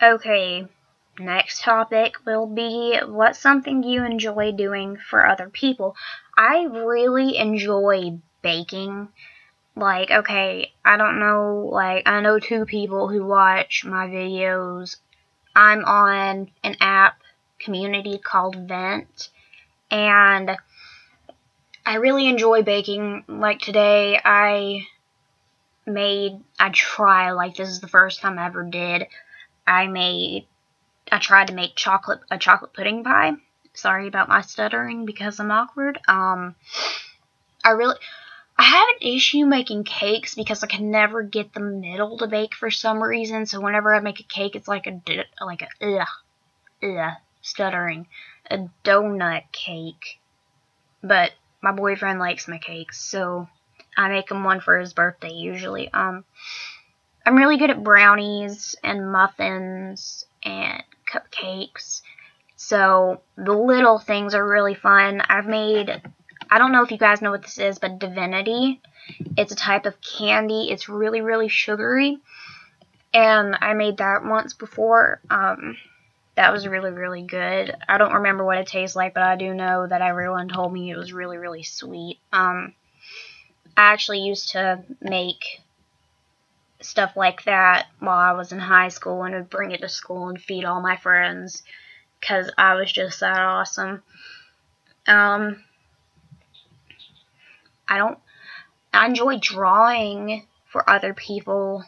Okay, next topic will be what's something you enjoy doing for other people. I really enjoy baking. Like, okay, I don't know, like, I know two people who watch my videos. I'm on an app community called Vent, and I really enjoy baking. Like, today, I made, I try, like, this is the first time I ever did. I made I tried to make chocolate a chocolate pudding pie. Sorry about my stuttering because I'm awkward. Um, I really I have an issue making cakes because I can never get the middle to bake for some reason. So whenever I make a cake, it's like a like a ugh, ugh, stuttering a donut cake. But my boyfriend likes my cakes, so I make him one for his birthday usually. Um, I'm really good at brownies and muffins and cupcakes. So the little things are really fun. I've made, I don't know if you guys know what this is, but Divinity. It's a type of candy. It's really, really sugary. And I made that once before. Um, that was really, really good. I don't remember what it tastes like, but I do know that everyone told me it was really, really sweet. Um, I actually used to make stuff like that while I was in high school and would bring it to school and feed all my friends because I was just that awesome. Um, I don't, I enjoy drawing for other people.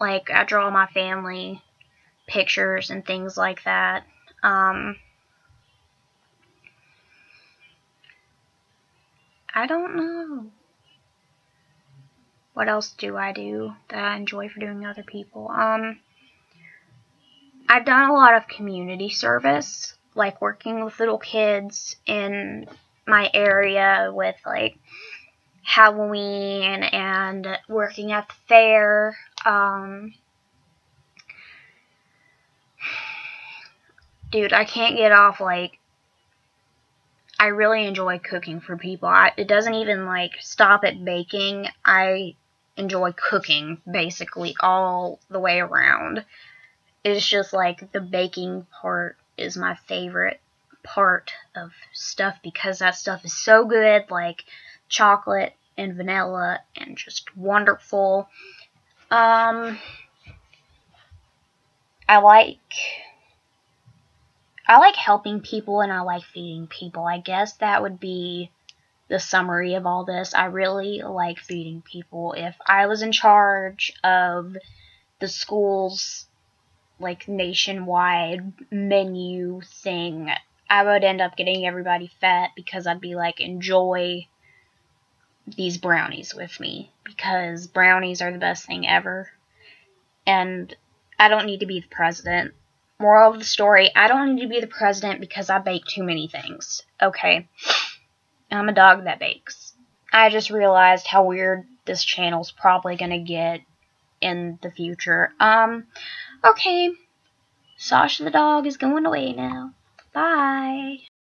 Like, I draw my family pictures and things like that. Um, I don't know what else do I do that I enjoy for doing other people? Um, I've done a lot of community service, like working with little kids in my area with like Halloween and working at the fair. Um, dude, I can't get off like I really enjoy cooking for people. I, it doesn't even like stop at baking. I enjoy cooking basically all the way around. It's just like the baking part is my favorite part of stuff because that stuff is so good, like chocolate and vanilla and just wonderful. Um, I like I like helping people and I like feeding people. I guess that would be the summary of all this. I really like feeding people. If I was in charge of the school's like nationwide menu thing, I would end up getting everybody fat because I'd be like, enjoy these brownies with me because brownies are the best thing ever. And I don't need to be the president. Moral of the story, I don't need to be the president because I bake too many things. Okay. I'm a dog that bakes. I just realized how weird this channel's probably gonna get in the future. Um, okay. Sasha the dog is going away now. Bye.